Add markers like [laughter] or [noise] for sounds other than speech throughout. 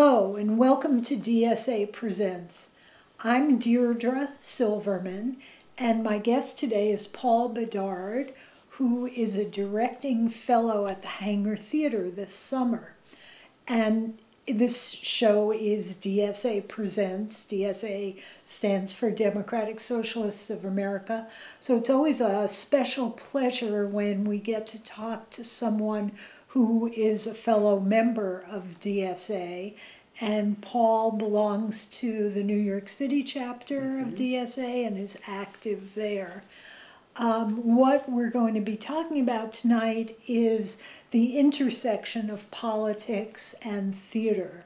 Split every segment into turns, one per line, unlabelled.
Hello and welcome to DSA Presents. I'm Deirdre Silverman and my guest today is Paul Bedard, who is a directing fellow at the Hangar Theater this summer. And this show is DSA Presents. DSA stands for Democratic Socialists of America. So it's always a special pleasure when we get to talk to someone who is a fellow member of DSA. And Paul belongs to the New York City chapter mm-hmm. of DSA and is active there. Um, what we're going to be talking about tonight is the intersection of politics and theater.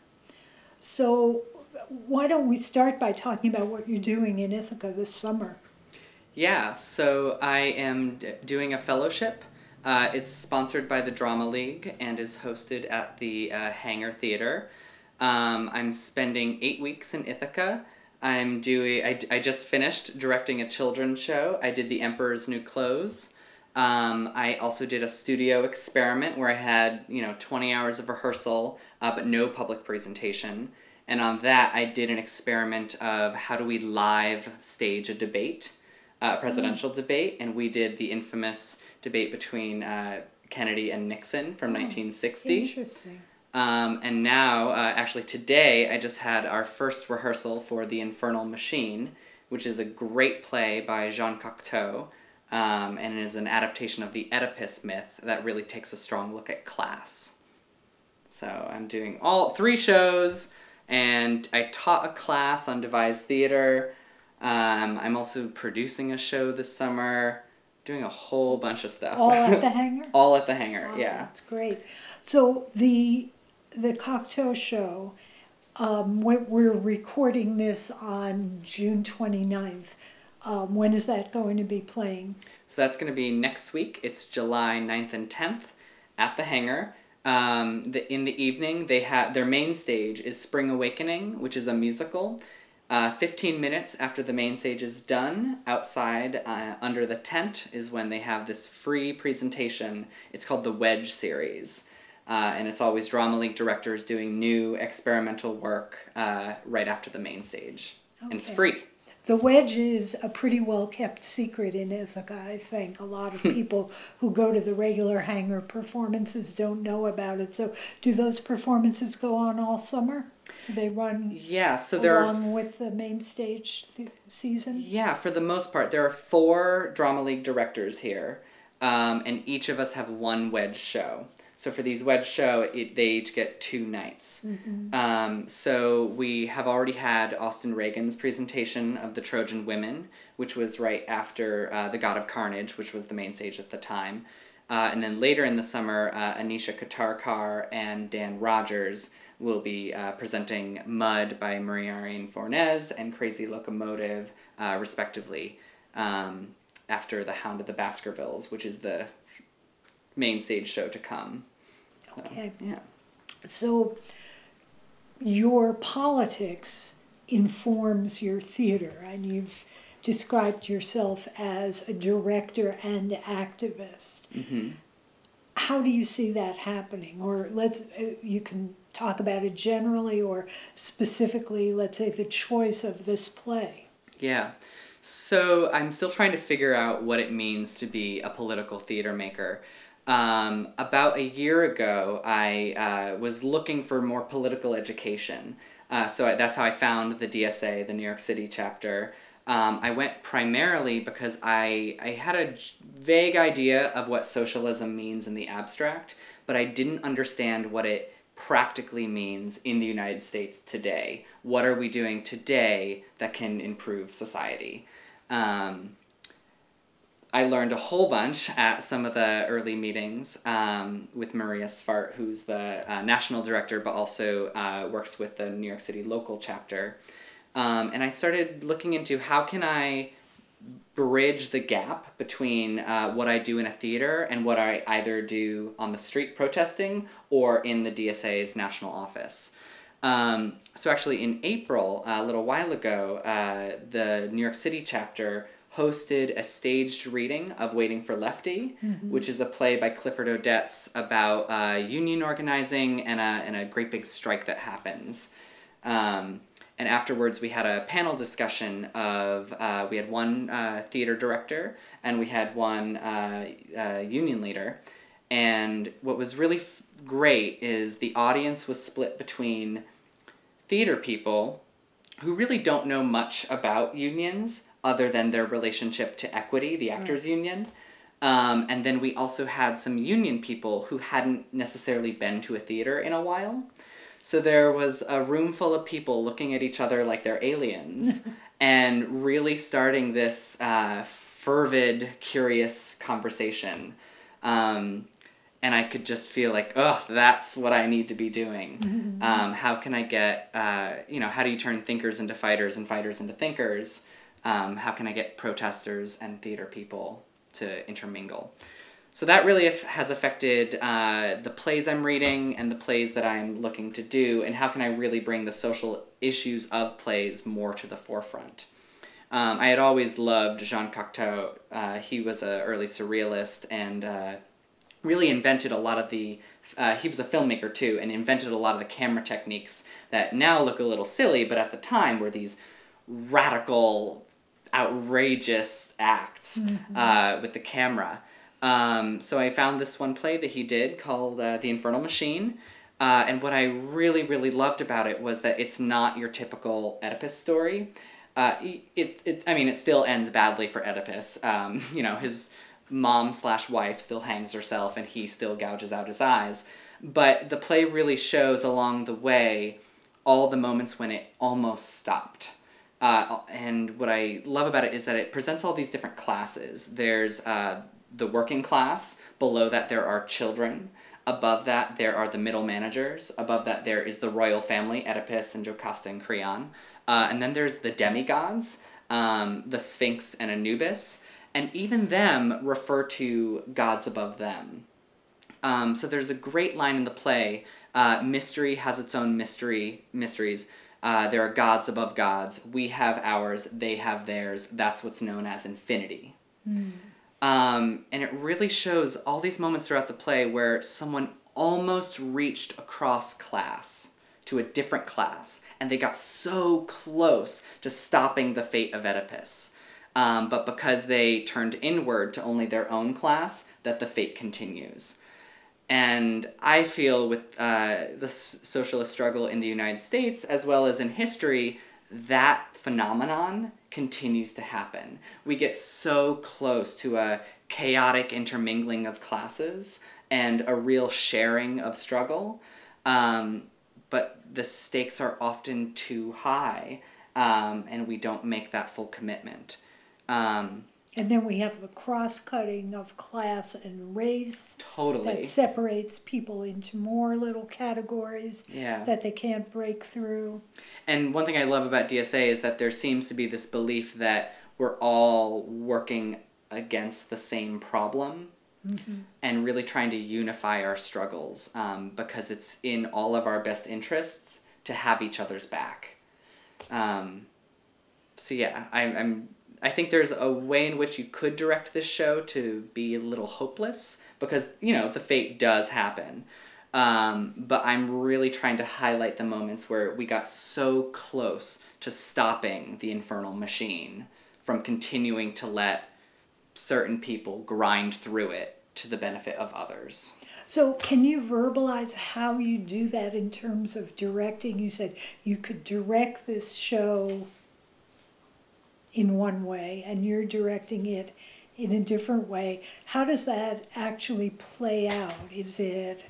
So, why don't we start by talking about what you're doing in Ithaca this summer?
Yeah, so I am d- doing a fellowship uh, it's sponsored by the Drama League and is hosted at the uh, Hangar Theater. Um, I'm spending eight weeks in Ithaca. I'm doing. I, I just finished directing a children's show. I did The Emperor's New Clothes. Um, I also did a studio experiment where I had you know 20 hours of rehearsal, uh, but no public presentation. And on that, I did an experiment of how do we live stage a debate, uh, a presidential mm. debate, and we did the infamous debate between uh, Kennedy and Nixon from oh, 1960.
Interesting.
Um, and now, uh, actually today, I just had our first rehearsal for The Infernal Machine, which is a great play by Jean Cocteau, um, and it is an adaptation of the Oedipus myth that really takes a strong look at class. So I'm doing all three shows, and I taught a class on devised theater. Um, I'm also producing a show this summer doing a whole bunch of stuff.
All at the [laughs] hangar.
All at the hangar.
Oh,
yeah.
That's great. So the the Cocteau show. Um, we're recording this on June 29th. Um, when is that going to be playing?
So that's going to be next week. It's July 9th and 10th at the hangar. Um, the, in the evening, they have their main stage is Spring Awakening, which is a musical. Uh, 15 minutes after the main stage is done, outside uh, under the tent is when they have this free presentation. It's called the Wedge Series. Uh, and it's always Drama League directors doing new experimental work uh, right after the main stage. Okay. And it's free.
The wedge is a pretty well kept secret in Ithaca, I think. A lot of people who go to the regular hangar performances don't know about it. So, do those performances go on all summer? Do they run
yeah, so
there along are, with the main stage th- season?
Yeah, for the most part. There are four Drama League directors here, um, and each of us have one wedge show. So for these wedge show, it, they each get two nights. Mm-hmm. Um, so we have already had Austin Reagan's presentation of the Trojan Women, which was right after uh, The God of Carnage, which was the main stage at the time. Uh, and then later in the summer, uh, Anisha Katarkar and Dan Rogers will be uh, presenting Mud by Marie-Irene Fornes and Crazy Locomotive, uh, respectively, um, after The Hound of the Baskervilles, which is the main stage show to come.
Okay.
So, yeah.
So your politics informs your theater, and you've described yourself as a director and activist. Mm-hmm. How do you see that happening? Or let's uh, you can talk about it generally or specifically, let's say, the choice of this play?
Yeah. So I'm still trying to figure out what it means to be a political theater maker. Um, about a year ago, I uh, was looking for more political education. Uh, so I, that's how I found the DSA, the New York City chapter. Um, I went primarily because I, I had a vague idea of what socialism means in the abstract, but I didn't understand what it practically means in the United States today. What are we doing today that can improve society? Um, I learned a whole bunch at some of the early meetings um, with Maria Svart, who's the uh, national director, but also uh, works with the New York City local chapter. Um, and I started looking into how can I bridge the gap between uh, what I do in a theater and what I either do on the street protesting or in the DSA's national office. Um, so actually in April, a little while ago, uh, the New York City chapter hosted a staged reading of Waiting for Lefty, which is a play by Clifford Odets about uh, union organizing and a, and a great big strike that happens. Um, and afterwards, we had a panel discussion of uh, we had one uh, theater director and we had one uh, uh, union leader. And what was really f- great is the audience was split between theater people who really don't know much about unions other than their relationship to equity, the actors' union. Um, and then we also had some union people who hadn't necessarily been to a theater in a while. So there was a room full of people looking at each other like they're aliens [laughs] and really starting this uh, fervid, curious conversation. Um, and I could just feel like, oh, that's what I need to be doing. Um, how can I get, uh, you know, how do you turn thinkers into fighters and fighters into thinkers? Um, how can I get protesters and theater people to intermingle? So that really has affected uh, the plays I'm reading and the plays that I'm looking to do, and how can I really bring the social issues of plays more to the forefront. Um, I had always loved Jean Cocteau. Uh, he was an early surrealist and uh, really invented a lot of the. Uh, he was a filmmaker too, and invented a lot of the camera techniques that now look a little silly, but at the time were these radical, outrageous acts uh, with the camera. Um, so I found this one play that he did called uh, The Infernal Machine. Uh, and what I really, really loved about it was that it's not your typical Oedipus story. Uh, it, it, I mean, it still ends badly for Oedipus. Um, [laughs] you know, his mom slash wife still hangs herself and he still gouges out his eyes. But the play really shows along the way all the moments when it almost stopped. Uh, and what I love about it is that it presents all these different classes. There's uh, the working class, below that, there are children. Above that, there are the middle managers. Above that, there is the royal family, Oedipus and Jocasta and Creon. Uh, and then there's the demigods, um, the Sphinx and Anubis. And even them refer to gods above them. Um, so there's a great line in the play. Uh, mystery has its own mystery mysteries. Uh, there are gods above gods. We have ours. They have theirs. That's what's known as infinity. Um, and it really shows all these moments throughout the play where someone almost reached across class to a different class, and they got so close to stopping the fate of Oedipus. Um, but because they turned inward to only their own class, that the fate continues. And I feel with uh, the socialist struggle in the United States, as well as in history, that phenomenon continues to happen. We get so close to a chaotic intermingling of classes and a real sharing of struggle, um, but the stakes are often too high, um, and we don't make that full commitment. Um,
And then we have the cross cutting of class and race
totally.
that separates people into more little categories
yeah.
that they can't break through.
And one thing I love about DSA is that there seems to be this belief that we're all working against the same problem and really trying to unify our struggles um, because it's in all of our best interests to have each other's back. Um, so yeah, I'm, I'm I think there's a way in which you could direct this show to be a little hopeless because you know the fate does happen. Um, but I'm really trying to highlight the moments where we got so close to stopping the infernal machine from continuing to let certain people grind through it to the benefit of others.
So, can you verbalize how you do that in terms of directing? You said you could direct this show in one way and you're directing it in a different way. How does that actually play out? Is it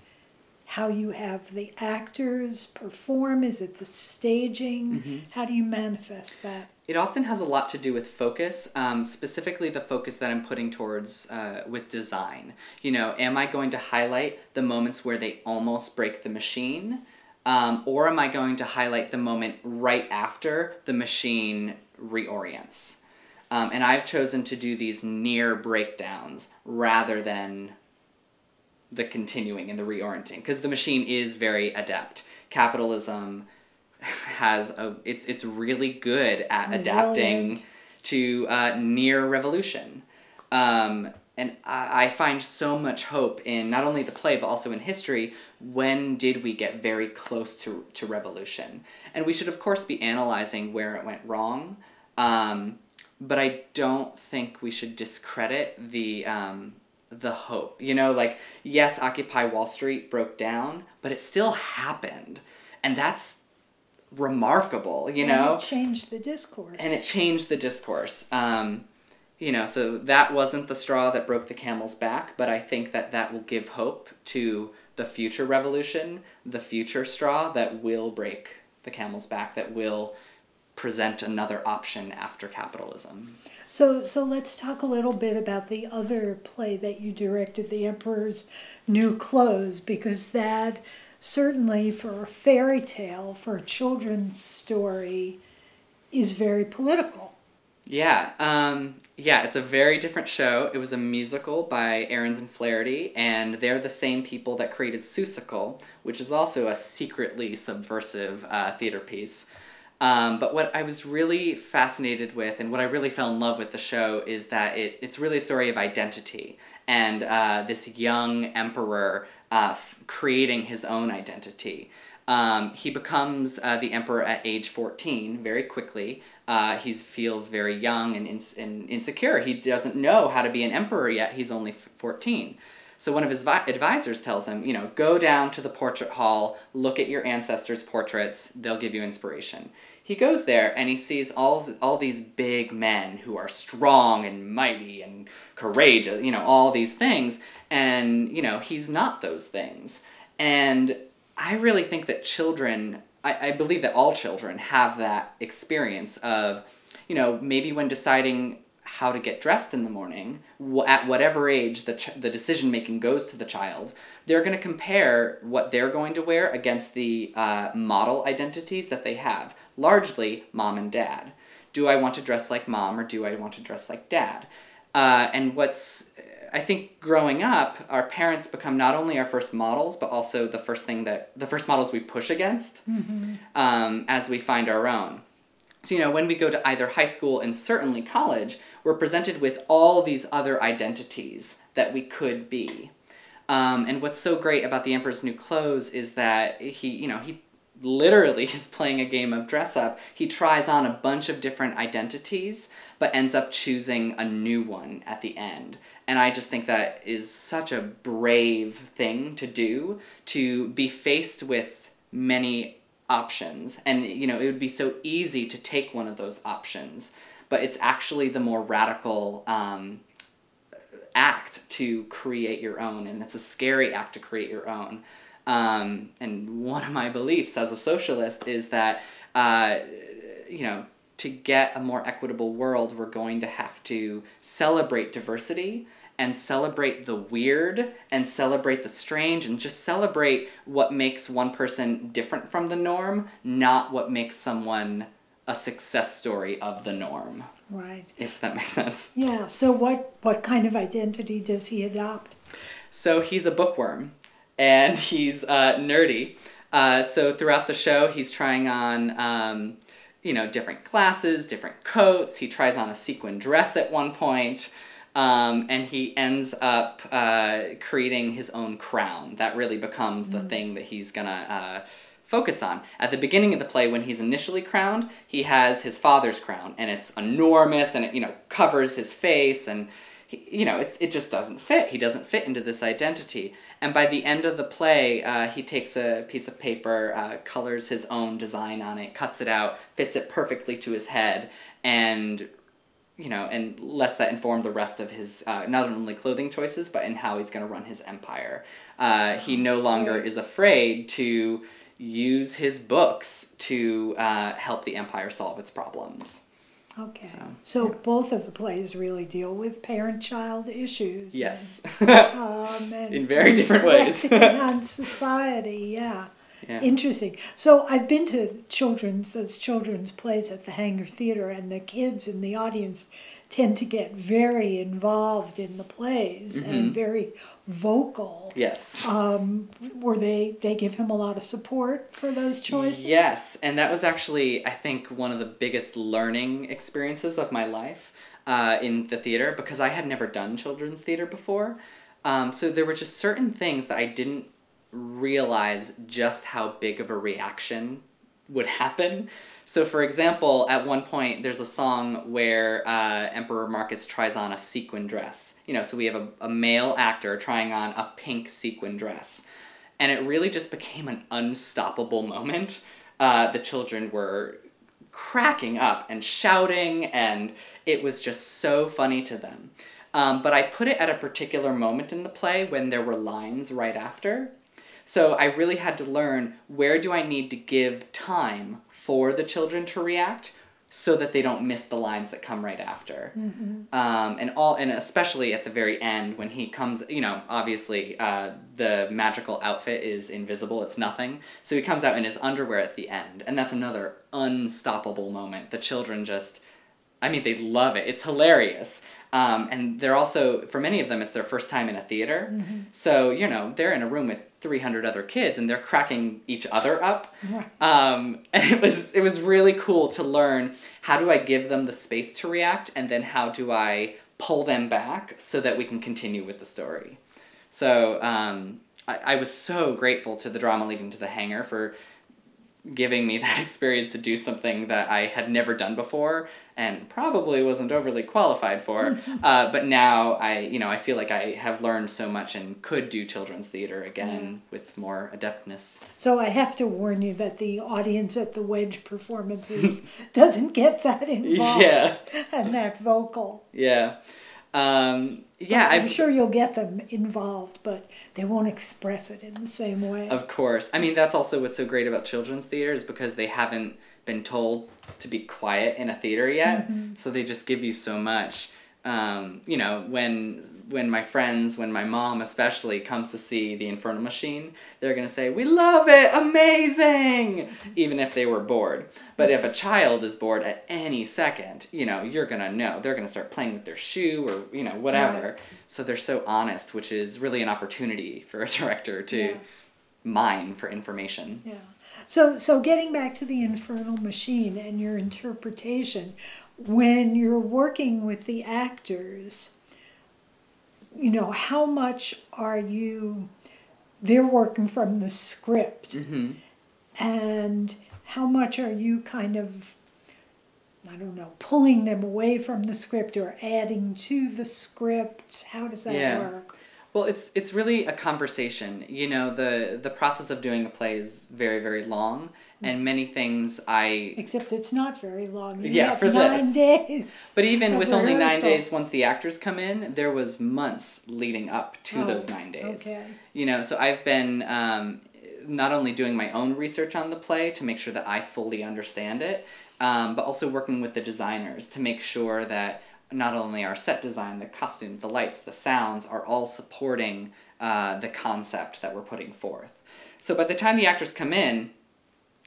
how you have the actors perform? Is it the staging? How do you manifest that?
It often has a lot to do with focus, um, specifically the focus that I'm putting towards uh, with design. You know, am I going to highlight the moments where they almost break the machine? Um, or am I going to highlight the moment right after the machine reorients? Um, and I've chosen to do these near breakdowns rather than the continuing and the reorienting because the machine is very adept. Capitalism has a it's it's really good at adapting to uh, near revolution. Um, and I, I find so much hope in not only the play but also in history. When did we get very close to, to revolution? And we should, of course, be analyzing where it went wrong. Um, but I don't think we should discredit the um, the hope. You know, like yes, Occupy Wall Street broke down, but it still happened, and that's remarkable. You
and
know,
it changed the discourse.
and it changed the discourse. Um, you know, so that wasn't the straw that broke the camel's back, but I think that that will give hope to the future revolution, the future straw that will break the camel's back, that will present another option after capitalism.
So, so let's talk a little bit about the other play that you directed, The Emperor's New Clothes, because that certainly for a fairy tale, for a children's story, is very political.
Yeah, um, yeah, it's a very different show. It was a musical by Ahrens and Flaherty, and they're the same people that created Seussical, which is also a secretly subversive uh, theater piece. Um, but what I was really fascinated with, and what I really fell in love with the show, is that it, it's really a story of identity and uh, this young emperor uh, creating his own identity. Um, he becomes uh, the emperor at age 14 very quickly. Uh, he feels very young and, and insecure. He doesn't know how to be an emperor yet. He's only 14. So one of his vi- advisors tells him, you know, go down to the portrait hall, look at your ancestors' portraits, they'll give you inspiration. He goes there and he sees all, all these big men who are strong and mighty and courageous, you know, all these things. And, you know, he's not those things. And I really think that children, I, I believe that all children have that experience of, you know, maybe when deciding how to get dressed in the morning, at whatever age the, ch- the decision making goes to the child, they're going to compare what they're going to wear against the uh, model identities that they have, largely mom and dad. Do I want to dress like mom or do I want to dress like dad? Uh, and what's I think growing up, our parents become not only our first models, but also the first thing that the first models we push against um, as we find our own. So, you know, when we go to either high school and certainly college, we're presented with all these other identities that we could be. Um, and what's so great about The Emperor's New Clothes is that he, you know, he literally [laughs] is playing a game of dress up. He tries on a bunch of different identities, but ends up choosing a new one at the end. And I just think that is such a brave thing to do to be faced with many options. And, you know, it would be so easy to take one of those options, but it's actually the more radical um, act to create your own. And it's a scary act to create your own. Um, and one of my beliefs as a socialist is that, uh, you know, to get a more equitable world, we're going to have to celebrate diversity and celebrate the weird and celebrate the strange and just celebrate what makes one person different from the norm, not what makes someone a success story of the norm,
Right.
if that makes sense.
Yeah. So what what kind of identity does he adopt?
So he's a bookworm and [laughs] he's uh, nerdy. Uh, so throughout the show, he's trying on, um, you know, different glasses, different coats. He tries on a sequin dress at one point. Um, and he ends up uh, creating his own crown. That really becomes the thing that he's gonna uh, focus on. At the beginning of the play, when he's initially crowned, he has his father's crown, and it's enormous, and it you know covers his face, and he, you know it's it just doesn't fit. He doesn't fit into this identity. And by the end of the play, uh, he takes a piece of paper, uh, colors his own design on it, cuts it out, fits it perfectly to his head, and you know, and lets that inform the rest of his uh, not only clothing choices, but in how he's going to run his empire. Uh, he no longer is afraid to use his books to uh, help the empire solve its problems.
Okay. So,
So,
both of the plays really deal with parent-child issues.
Yes.
Um, [laughs] and
In very different ways.
on [laughs] society, yeah.
Yeah.
interesting. So I've been to children's those children's plays at the Hangar Theater, and the kids in the audience tend to get very involved in the plays
Mm-hmm.
and very vocal.
Yes.
Um, were they they give him a lot of support for those choices?
Yes, and that was actually, I think, one of the biggest learning experiences of my life uh, in the theater because I had never done children's theater before. Um, so there were just certain things that I didn't realize just how big of a reaction would happen. So, for example, at one point, there's a song where uh, Emperor Marcus tries on a sequin dress. You know, so we have a, a male actor trying on a pink sequin dress. And it really just became an unstoppable moment. Uh, the children were cracking up and shouting, and it was just so funny to them. Um, but I put it at a particular moment in the play when there were lines right after. So I really had to learn where do I need to give time for the children to react so that they don't miss the lines that come right after. Um, and all and especially at the very end when he comes, you know, obviously uh, the magical outfit is invisible, it's nothing. So he comes out in his underwear at the end, and that's another unstoppable moment. The children just I mean, they love it. It's hilarious. Um, and they're also, for many of them, it's their first time in a theater. So, you know, they're in a room with 300 other kids and they're cracking each other up. Um, [laughs] and it was, it was really cool to learn how do I give them the space to react and then how do I pull them back so that we can continue with the story. So um, I, I was so grateful to the drama leading to the hangar for giving me [laughs] that experience to do something that I had never done before and probably wasn't overly qualified for. [laughs] uh, but now I, you know, I feel like I have learned so much and could do children's theater again with more adeptness.
So I have to warn you that the audience at the Wedge performances [laughs] doesn't get that [laughs] involved
Yeah.
and that vocal.
Yeah. Um, yeah,
I'm
I'm
sure you'll get them involved, but they won't express it in the same way.
Of course. I mean, that's also what's so great about children's theater is because they haven't been told to be quiet in a theater yet, so they just give you so much. Um, you know, when when my friends, when my mom especially comes to see the Infernal Machine, they're gonna say, "We love it, amazing," even if they were bored. But if a child is bored at any second, you know, you're gonna know. They're gonna start playing with their shoe or you know whatever.
Right.
So they're so honest, which is really an opportunity for a [laughs] director to
Yeah.
mine for information.
Yeah. So so getting back to the infernal machine and your interpretation, when you're working with the actors, you know, how much are you they're working from the script
hmm
and how much are you kind of I don't know, pulling them away from the script or adding to the script? How does that
Yeah.
work?
Well, it's it's really a conversation. You know, the the process of doing a play is very very long, and many things I.
Except it's not very long. You
Yeah, for
nine
this.
days.
But even with only nine days, once the actors come in, there was months leading up to
Oh,
those nine days.
Okay.
You know, so I've been um, not only doing my own research on the play to make sure that I fully understand it, um, but also working with the designers to make sure that not only our set design, the costumes, the lights, the sounds are all supporting uh, the concept that we're putting forth. So by the time the actors come in,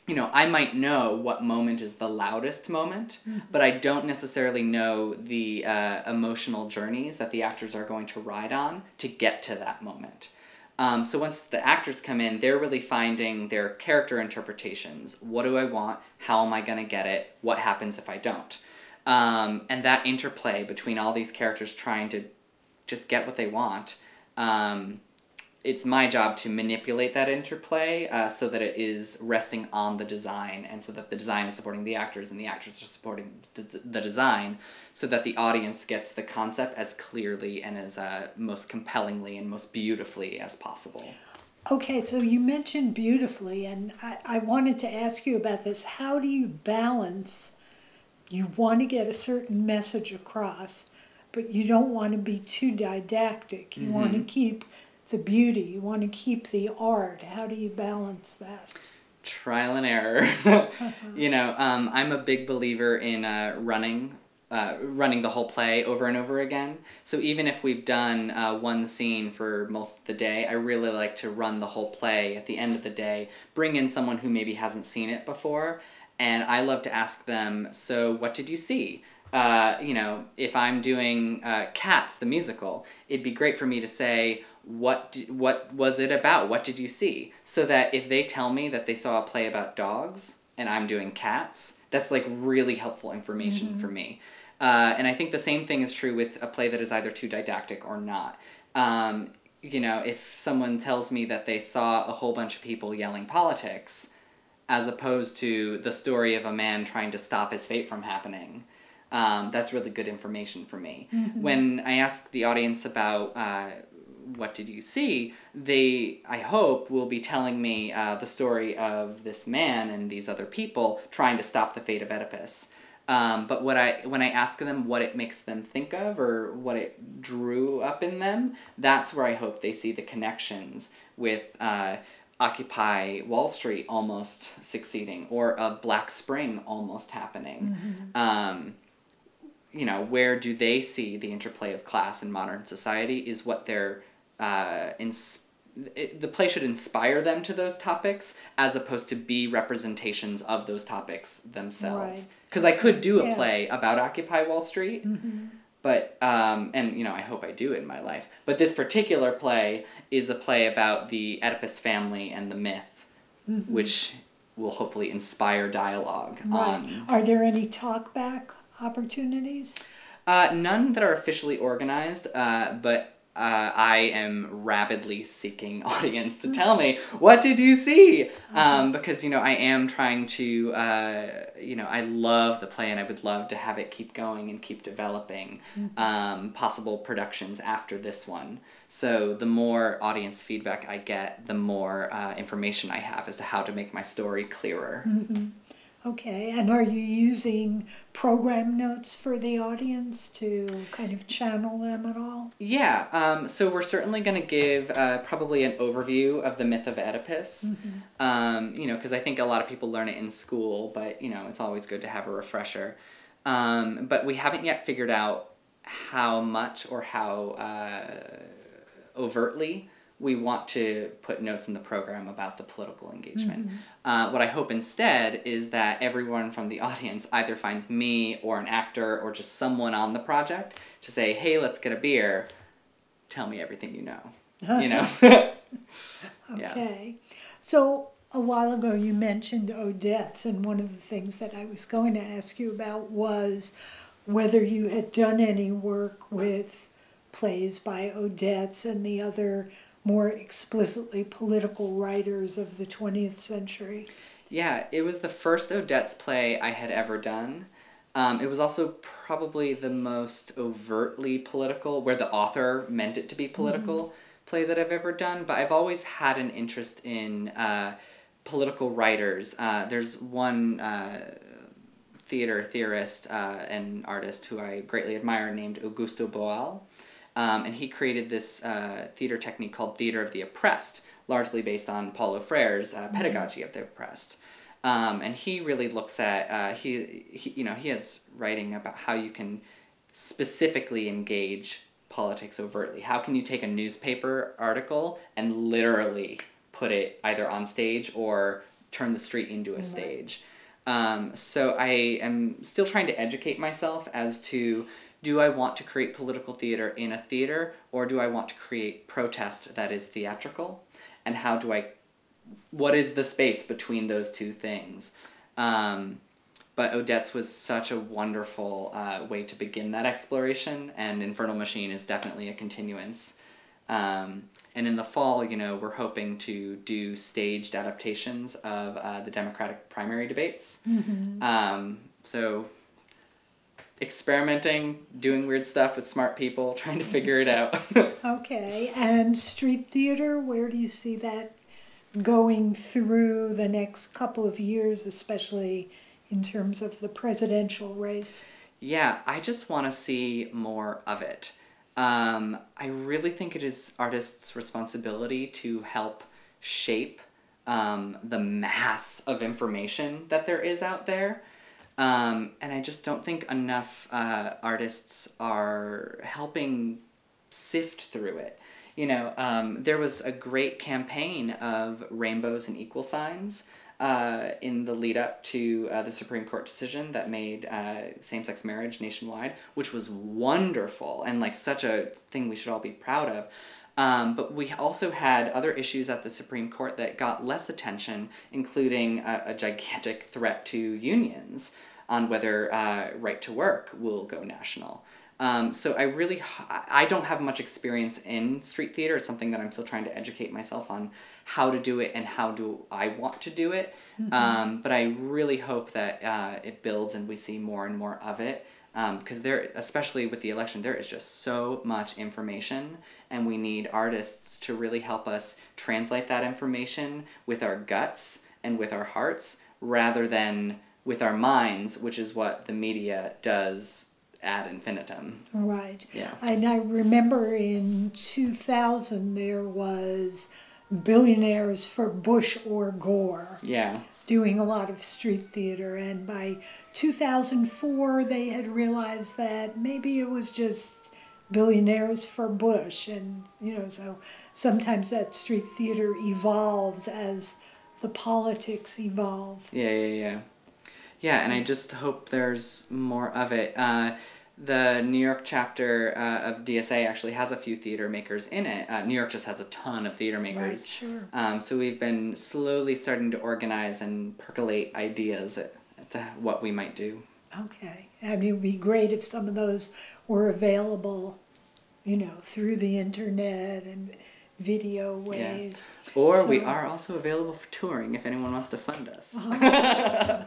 you know, I might know what moment is the loudest moment, but I don't necessarily know the uh, emotional journeys that the actors are going to ride on to get to that moment. Um, so once the actors come in, they're really finding their character interpretations. What do I want? How am I going to get it? What happens if I don't? Um, and that interplay between all these characters trying to just get what they want. Um, it's my job to manipulate that interplay uh, so that it is resting on the design and so that the design is supporting the actors and the actors are supporting the, the design so that the audience gets the concept as clearly and as uh, most compellingly and most beautifully as possible.
Okay, so you mentioned beautifully, and I, I wanted to ask you about this. How do you balance? You want to get a certain message across, but you don't want to be too didactic. You want to
Mhm.
keep the beauty, you want to keep the art. How do you balance that?
trial and error. [laughs] you know, um, I'm a big believer in uh, running uh, running the whole play over and over again. So even if we've done uh, one scene for most of the day, I really like to run the whole play at the end of the day, bring in someone who maybe hasn't seen it before, and I love to ask them, so what did you see? Uh, you know, if I'm doing uh, Cats, the musical, it'd be great for me to say, what what was it about? What did you see? So that if they tell me that they saw a play about dogs and I'm doing cats, that's like really helpful information mm-hmm. for me. Uh, and I think the same thing is true with a play that is either too didactic or not. Um, you know, if someone tells me that they saw a whole bunch of people yelling politics, as opposed to the story of a man trying to stop his fate from happening, um, that's really good information for me. Mm-hmm. When I ask the audience about uh, what did you see, they, I hope, will be telling me uh, the story of this man and these other people trying to stop the fate of Oedipus. Um, but what I when I ask them what it makes them think of or what it drew up in them, that's where I hope they see the connections with uh, Occupy Wall Street almost succeeding or a Black Spring almost happening. Mm-hmm. Um, you know, where do they see the interplay of class in modern society? Is what they're uh, ins- it, the play should inspire them to those topics as opposed to be representations of those topics themselves. Because right. I could do a yeah. play about Occupy Wall Street, mm-hmm. But um, and you know I hope I do in my life. But this particular play is a play about the Oedipus family and the myth, mm-hmm. which will hopefully inspire dialogue. Right. On...
Are there any talkback opportunities?
Uh, none that are officially organized, uh, but uh, I am rapidly seeking [laughs] audience to tell me what did you see, uh-huh. um, because you know I am trying to, uh, you know, I love the play and I would love to have it keep going and keep developing mm-hmm. um, possible productions after this one. So the more audience feedback I get, the more uh, information I have as to how to make my story clearer.
Mm-hmm. Okay, and are you using program notes for the audience to kind of channel them at all?
Yeah, um, so we're certainly going to give uh, probably an overview of the myth of Oedipus. Mm-hmm. Um, you know, because I think a lot of people learn it in school, but you know, it's always good to have a refresher. Um, but we haven't yet figured out how much or how uh, overtly we want to put notes in the program about the political engagement. Mm-hmm. Uh, what I hope instead is that everyone from the [laughs] audience either finds me or an actor or just someone on the project to say, hey, let's get a beer. Tell me everything you know. you know? [laughs] [laughs]
okay. Yeah. So a while ago you mentioned Odets, and one of the things that I was going to ask you about was whether you had done any work with plays by Odets and the other more explicitly political writers of the 20th century.
Yeah, it was the first Odets play I had ever done. Um, it was also probably the most overtly political, where the author meant it to be political mm-hmm. play that I've ever done. But I've always had an interest in uh, political writers. Uh, there's one uh, theater theorist uh, and artist who I greatly admire named Augusto Boal. Um, and he created this uh, theater technique called theater of the oppressed, largely based on Paulo Freire's uh, mm-hmm. pedagogy of the oppressed. Um, and he really looks at uh, he, he you know he has writing about how you can specifically engage politics overtly. How can you take a newspaper article and literally put it either on stage or turn the street into a mm-hmm. stage? Um, so I am still trying to educate myself as to do I want to create political theater in a theater or do I want to create protest that is theatrical? And how do I, what is the space between those two things? Um, but Odets was such a wonderful uh, way to begin that exploration, and Infernal Machine is definitely a continuance. Um, and in the fall, you know, we're hoping to do staged adaptations of uh, the Democratic primary debates. Mm-hmm. Um, so experimenting, doing weird stuff with smart people, [laughs] trying to figure it out. [laughs]
okay, and street theater, where do you see that going through the next couple of years, especially in terms of the presidential race?
Yeah, I just want to see more of it. Um, I really think it is artists' responsibility to help shape um, the mass of information that there is out there. Um, and I just don't think enough uh, artists are helping sift through it. You know, um, there was a great campaign of rainbows and equal signs uh, in the lead up to uh, the Supreme Court decision that made uh, same sex marriage nationwide, which was wonderful and like such a thing we should all be proud of. Um, but we also had other issues at the Supreme Court that got less attention, including a, a gigantic threat to unions on whether uh, right to work will go national. Um, so I really, I don't have much experience in street theater. It's something that I'm still trying to educate myself on how to do it and how do I want to do it. Mm-hmm. Um, but I really hope that uh, it builds and we see more and more of it. Because um, there, especially with the election, there is just so much information, and we need artists to really help us translate that information with our guts and with our hearts, rather than with our minds, which is what the media does ad infinitum.
Right.
Yeah.
And I remember in 2000 there was billionaires for Bush or Gore.
Yeah.
Doing a lot of street theater, and by 2004 they had realized that maybe it was just billionaires for Bush, and you know, so sometimes that street theater evolves as the politics evolve.
Yeah, yeah, yeah. Yeah, and I just hope there's more of it. Uh, the New York chapter uh, of DSA actually has a few theater makers in it. Uh, New York just has a ton of theater makers.
Right, sure.
Um, so we've been slowly starting to organize and percolate ideas at, to what we might do.
Okay. I mean, it would be great if some of those were available, you know, through the internet and video ways.
Yeah. Or so, we are also available for touring if anyone wants to fund us.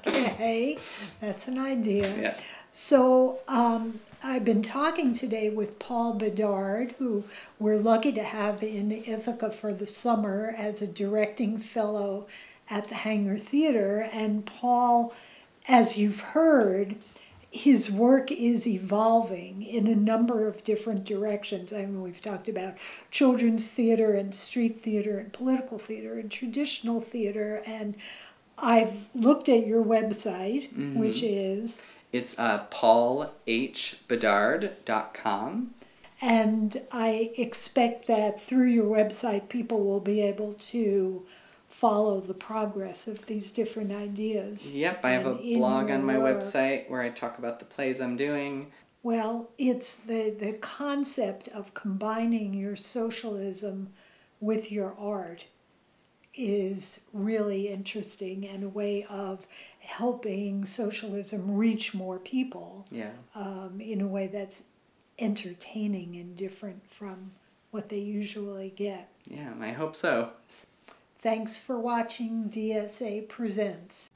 okay, [laughs] that's an idea.
Yeah.
So um, I've been talking today with Paul Bedard, who we're lucky to have in Ithaca for the summer as a directing fellow at the Hangar Theater. And Paul, as you've heard, his work is evolving in a number of different directions. I mean, we've talked about children's theater and street theater and political theater and traditional theater. And I've looked at your website, mm-hmm. which is.
It's uh, paulhbedard.com.
And I expect that through your website, people will be able to follow the progress of these different ideas.
Yep, I have a blog on my work, website where I talk about the plays I'm doing.
Well, it's the, the concept of combining your socialism with your art is really interesting and a way of helping socialism reach more people
yeah.
um, in a way that's entertaining and different from what they usually get.
Yeah, I hope so.
Thanks for watching DSA Presents.